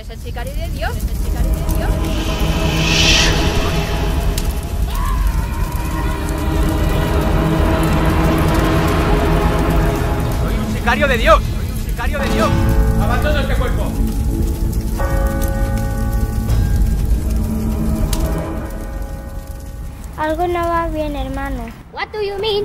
eres el sicario de Dios. Eres el sicario de Dios. Soy un sicario de Dios. Soy un sicario de Dios. Abandono este cuerpo. Algo no va bien, hermano. What do you mean?